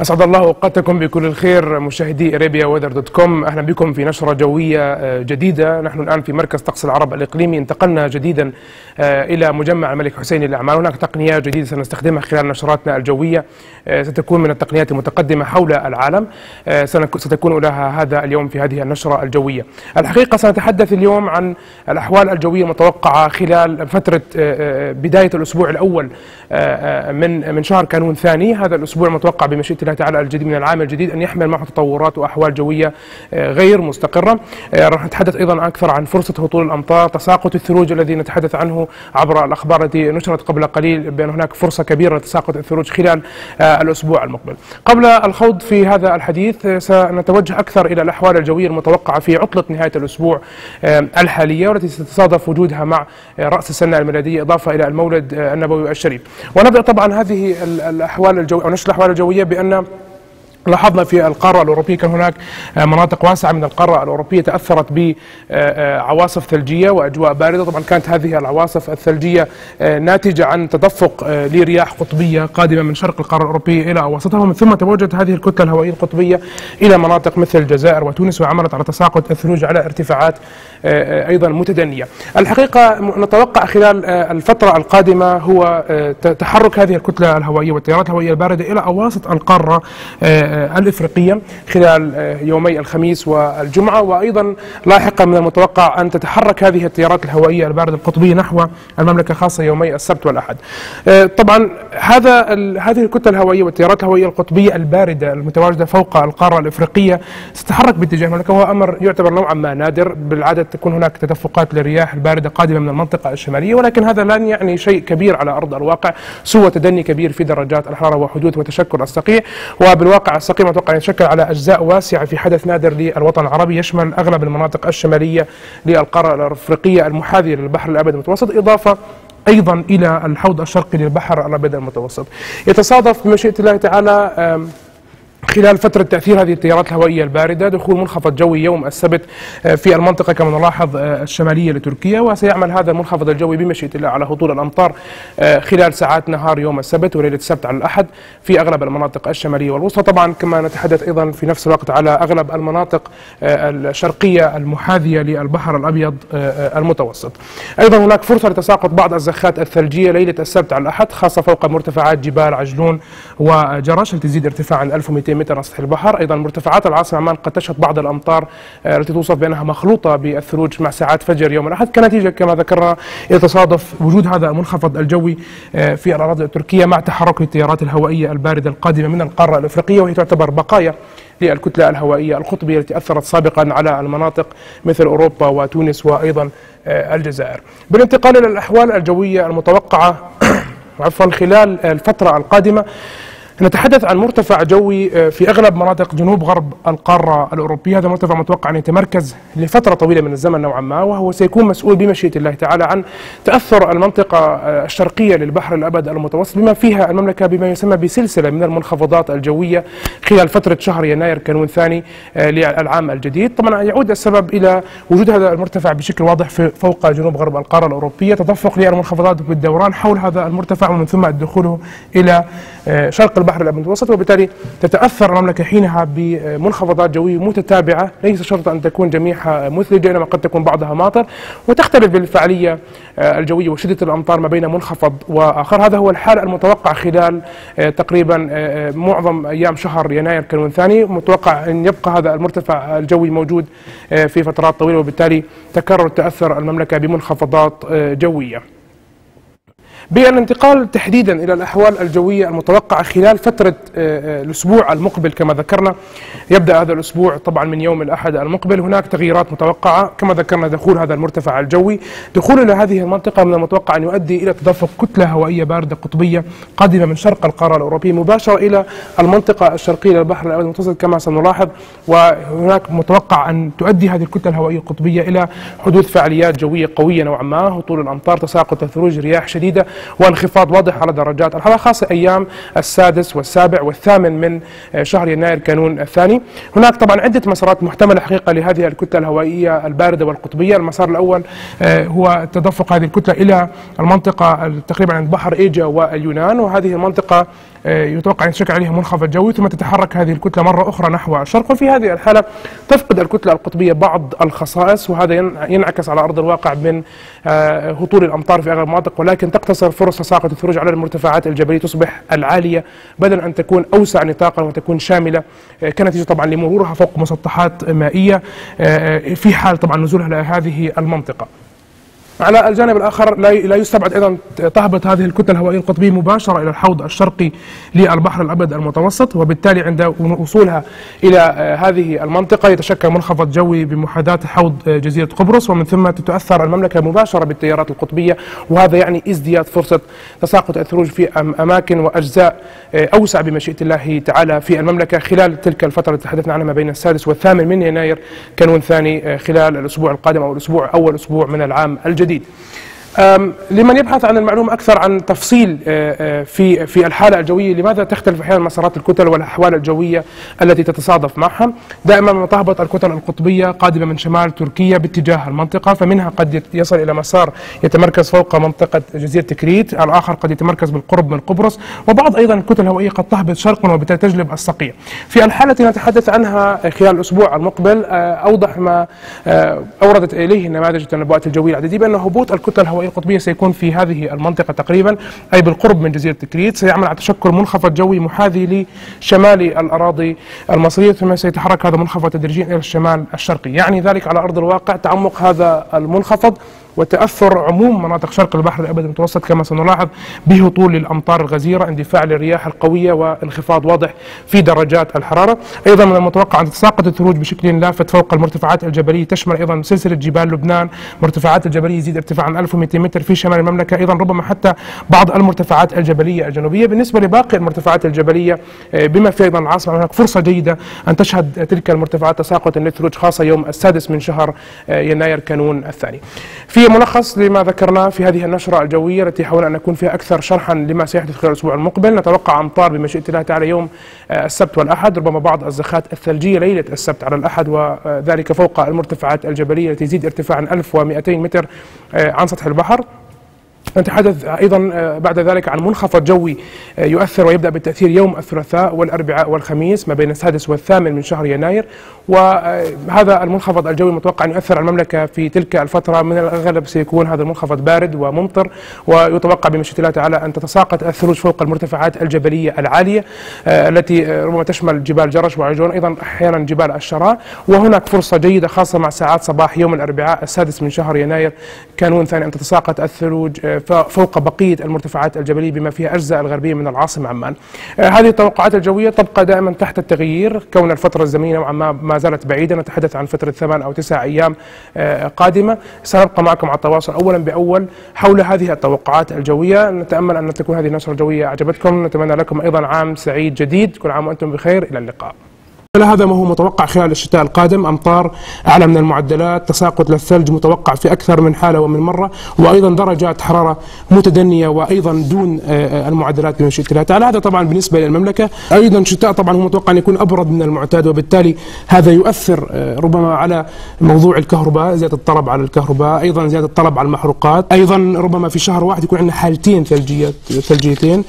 أسعد الله أوقاتكم بكل الخير مشاهدي إريبيا ويذر دوت كوم. أهلا بكم في نشرة جوية جديدة. نحن الآن في مركز طقس العرب الإقليمي. انتقلنا جديدا إلى مجمع الملك حسين للأعمال هناك تقنية جديدة سنستخدمها خلال نشراتنا الجوية ستكون من التقنيات المتقدمة حول العالم ستكون لها هذا اليوم في هذه النشرة الجوية. الحقيقة سنتحدث اليوم عن الأحوال الجوية المتوقعة خلال فترة بداية الأسبوع الأول من من شهر كانون ثاني. هذا الأسبوع المتوقع بمشيئة الله تعالى الجديد من العام الجديد أن يحمل معه تطورات وأحوال جوية غير مستقرة. راح نتحدث أيضا أكثر عن فرصة هطول الأمطار تساقط الثلوج الذي نتحدث عنه عبر الأخبار التي نشرت قبل قليل بأن هناك فرصة كبيرة لتساقط الثلوج خلال الأسبوع المقبل. قبل الخوض في هذا الحديث سنتوجه أكثر إلى الأحوال الجوية المتوقعة في عطلة نهاية الأسبوع الحالية والتي ستتصادف وجودها مع رأس السنة الميلادية إضافة إلى المولد النبوي الشريف. ونبدأ طبعا هذه الأحوال الجوية أو نشر الأحوال الجوية بأن прям لاحظنا في القارة الأوروبية كان هناك مناطق واسعة من القارة الأوروبية تأثرت بعواصف ثلجية وأجواء باردة. طبعا كانت هذه العواصف الثلجية ناتجة عن تدفق لرياح قطبية قادمة من شرق القارة الأوروبية إلى أوسطها. ومن ثم توجهت هذه الكتلة الهوائية القطبية إلى مناطق مثل الجزائر وتونس وعملت على تساقط الثلوج على ارتفاعات أيضا متدنية. الحقيقة نتوقع خلال الفترة القادمة هو تحرك هذه الكتلة الهوائية والتيارات الهوائية الباردة إلى أواسط القارة الإفريقية خلال يومي الخميس والجمعة. وأيضا لاحقا من المتوقع أن تتحرك هذه التيارات الهوائية الباردة القطبية نحو المملكة خاصة يومي السبت والأحد. طبعا هذا هذه الكتلة الهوائية والتيارات الهوائية القطبية الباردة المتواجدة فوق القارة الإفريقية ستتحرك باتجاه المملكة. وهو أمر يعتبر نوعا ما نادر. بالعادة تكون هناك تدفقات للرياح الباردة قادمة من المنطقة الشمالية. ولكن هذا لن يعني شيء كبير على أرض الواقع سوى تدني كبير في درجات الحرارة وحدوث وتشكل الصقيع. وبالواقع الصقيع متوقع يتشكل على أجزاء واسعة في حدث نادر للوطن العربي يشمل أغلب المناطق الشمالية للقارة الأفريقية المحاذية للبحر الأبيض المتوسط إضافة أيضا إلى الحوض الشرقي للبحر الأبيض المتوسط. يتصادف بمشيئة الله تعالى خلال فترة تأثير هذه التيارات الهوائية الباردة دخول منخفض جوي يوم السبت في المنطقة كما نلاحظ الشمالية لتركيا وسيعمل هذا المنخفض الجوي بمشيئة الله على هطول الأمطار خلال ساعات نهار يوم السبت وليلة السبت على الأحد في أغلب المناطق الشمالية والوسطى. طبعا كما نتحدث أيضا في نفس الوقت على أغلب المناطق الشرقية المحاذية للبحر الأبيض المتوسط. أيضا هناك فرصة لتساقط بعض الزخات الثلجية ليلة السبت على الأحد خاصة فوق مرتفعات جبال عجلون وجرش التي تزيد ارتفاعا 1200 متر على سطح البحر أيضا مرتفعات العاصمة عمان قد تشهد بعض الأمطار التي توصف بأنها مخلوطة بالثلوج مع ساعات فجر يوم الاحد كنتيجة كما ذكرنا يتصادف وجود هذا المنخفض الجوي في الأراضي التركية مع تحرك التيارات الهوائية الباردة القادمة من القارة الأفريقية وهي تعتبر بقايا للكتلة الهوائية القطبية التي أثرت سابقا على المناطق مثل أوروبا وتونس وأيضا الجزائر. بالانتقال إلى الأحوال الجوية المتوقعة عفوا خلال الفترة القادمة نتحدث عن مرتفع جوي في أغلب مناطق جنوب غرب القارة الأوروبية، هذا المرتفع متوقع ان يتمركز لفترة طويلة من الزمن نوعا ما وهو سيكون مسؤول بمشيئة الله تعالى عن تأثر المنطقة الشرقية للبحر الابد المتوسط بما فيها المملكة بما يسمى بسلسلة من المنخفضات الجوية خلال فترة شهر يناير كانون ثاني للعام الجديد، طبعا يعود السبب إلى وجود هذا المرتفع بشكل واضح فوق جنوب غرب القارة الأوروبية، تدفق للمنخفضات بالدوران حول هذا المرتفع ومن ثم دخوله إلى شرق البحر المتوسط وبالتالي تتأثر المملكة حينها بمنخفضات جوية متتابعة ليس شرط أن تكون جميعها مثلجة إنما قد تكون بعضها ماطر وتختلف بالفعالية الجوية وشدة الأمطار ما بين منخفض وآخر. هذا هو الحال المتوقع خلال تقريبا معظم أيام شهر يناير كانون ثاني. متوقع أن يبقى هذا المرتفع الجوي موجود في فترات طويلة وبالتالي تكرر تأثر المملكة بمنخفضات جوية. بالانتقال تحديدا إلى الأحوال الجوية المتوقعة خلال فترة الأسبوع المقبل كما ذكرنا. يبدأ هذا الأسبوع طبعا من يوم الأحد المقبل. هناك تغييرات متوقعة. كما ذكرنا دخول هذا المرتفع الجوي. دخول إلى هذه المنطقة من المتوقع أن يؤدي إلى تدفق كتلة هوائية باردة قطبية قادمة من شرق القارة الأوروبية مباشرة إلى المنطقة الشرقية للبحر الأبيض المتوسط كما سنلاحظ. وهناك متوقع أن تؤدي هذه الكتلة الهوائية القطبية إلى حدوث فعاليات جوية قوية نوعا ما. هطول الأمطار تساقط الثلوج رياح شديدة. وانخفاض واضح على درجات الحرارة خاصة أيام السادس والسابع والثامن من شهر يناير كانون الثاني. هناك طبعا عدة مسارات محتملة حقيقة لهذه الكتلة الهوائية الباردة والقطبية. المسار الأول هو تدفق هذه الكتلة إلى المنطقة تقريبا عند بحر إيجا واليونان وهذه المنطقة يتوقع أن يتشكل عليها منخفض جوي ثم تتحرك هذه الكتلة مرة أخرى نحو الشرق وفي هذه الحالة تفقد الكتلة القطبية بعض الخصائص وهذا ينعكس على أرض الواقع من هطول الأمطار في أغلب المناطق. ولكن تقتصر فرص تساقط الثلوج على المرتفعات الجبلية تصبح العالية بدل أن تكون أوسع نطاقا وتكون شاملة كنتيجة طبعا لمرورها فوق مسطحات مائية في حال طبعا نزولها إلى هذه المنطقة. على الجانب الآخر لا يستبعد أيضا تهبط هذه الكتل الهوائية القطبية مباشرة إلى الحوض الشرقي للبحر الأبيض المتوسط وبالتالي عند وصولها إلى هذه المنطقة يتشكل منخفض جوي بمحاذاة حوض جزيرة قبرص ومن ثم تتأثر المملكة مباشرة بالتيارات القطبية وهذا يعني ازدياد فرصة تساقط الثلوج في أماكن وأجزاء أوسع بمشيئة الله تعالى في المملكة. خلال تلك الفترة التي تحدثنا عنها ما بين السادس والثامن من يناير كانون ثاني خلال الأسبوع القادم أو الأسبوع أول أسبوع من العام الجديد. الجديد لمن يبحث عن المعلومة أكثر عن تفصيل في في الحالة الجوية لماذا تختلف أحيانا مسارات الكتل والأحوال الجوية التي تتصادف معها؟ دائما ما تهبط الكتل القطبية قادمة من شمال تركيا باتجاه المنطقة فمنها قد يصل إلى مسار يتمركز فوق منطقة جزيرة كريت الآخر قد يتمركز بالقرب من قبرص وبعض أيضا الكتل الهوائية قد تهبط شرقا وبالتالي تجلب الصقيع في الحالة التي نتحدث عنها خلال الأسبوع المقبل أوضح ما أوردت إليه النماذج التنبؤات الجوية العديدة بأن هبوط الكتل الهوائية القطبية سيكون في هذه المنطقة تقريبا أي بالقرب من جزيرة كريت سيعمل على تشكل منخفض جوي محاذي لشمال الأراضي المصرية ثم سيتحرك هذا المنخفض تدريجيا إلى الشمال الشرقي. يعني ذلك على أرض الواقع تعمق هذا المنخفض وتأثر عموم مناطق شرق البحر الأبيض المتوسط كما سنلاحظ بهطول الأمطار الغزيرة اندفاع للرياح القوية وانخفاض واضح في درجات الحرارة. أيضا من المتوقع أن تتساقط الثلوج بشكل لافت فوق المرتفعات الجبلية. تشمل أيضا سلسلة جبال لبنان. مرتفعات الجبلية يزيد ارتفاع عن 1200 متر في شمال المملكة. أيضا ربما حتى بعض المرتفعات الجبلية الجنوبية. بالنسبة لباقي المرتفعات الجبلية آه، بما في أيضا العاصمة هناك فرصة جيدة أن تشهد تلك المرتفعات تساقط للثلوج خاصة يوم السادس من شهر آه، يناير كانون الثاني. في ملخص لما ذكرناه في هذه النشرة الجوية التي حاولنا أن نكون فيها أكثر شرحا لما سيحدث خلال الأسبوع المقبل نتوقع أمطار بمشيئة الله تعالى يوم آه، السبت والأحد ربما بعض الزخات الثلجية ليلة السبت على الأحد وذلك فوق المرتفعات الجبلية التي تزيد ارتفاعا 1200 متر آه، عن سطح البحر. نتحدث أيضا آه، بعد ذلك عن منخفض جوي آه، يؤثر ويبدأ بالتأثير يوم الثلاثاء والأربعاء والخميس ما بين السادس والثامن من شهر يناير. وهذا المنخفض الجوي متوقع أن يؤثر على المملكة في تلك الفترة. من الأغلب سيكون هذا المنخفض بارد وممطر ويتوقع بمشيئه تعالى أن تتساقط الثلوج فوق المرتفعات الجبلية العالية آه، التي ربما تشمل جبال جرش وعجون أيضا أحيانا جبال الشراء. وهناك فرصة جيدة خاصة مع ساعات صباح يوم الأربعاء السادس من شهر يناير كانون ثاني أن تتساقط الثلوج فوق بقية المرتفعات الجبلية بما فيها أجزاء الغربية من العاصمة عمان. آه، هذه التوقعات الجوية تبقى دائما تحت التغيير. كون الفترة الزمنية نوعا ما ما زالت بعيدة نتحدث عن فترة ثمان أو تسع أيام آه، قادمة. سنبقى معكم على التواصل أولا بأول حول هذه التوقعات الجوية. نتأمل أن تكون هذه النشرة الجوية أعجبتكم. نتمنى لكم أيضا عام سعيد جديد. كل عام وأنتم بخير. إلى اللقاء. هذا ما هو متوقع خلال الشتاء القادم. أمطار أعلى من المعدلات تساقط للثلج متوقع في أكثر من حالة ومن مرة وأيضا درجات حرارة متدنية وأيضا دون آه، آه، المعدلات بمشيئة الله تعالى هذا طبعا بالنسبة للمملكة. أيضا الشتاء طبعا هو متوقع أن يكون أبرد من المعتاد وبالتالي هذا يؤثر آه، ربما على موضوع الكهرباء زيادة الطلب على الكهرباء أيضا زيادة الطلب على المحروقات. أيضا ربما في شهر واحد يكون عندنا حالتين ثلجية ثلجيتين.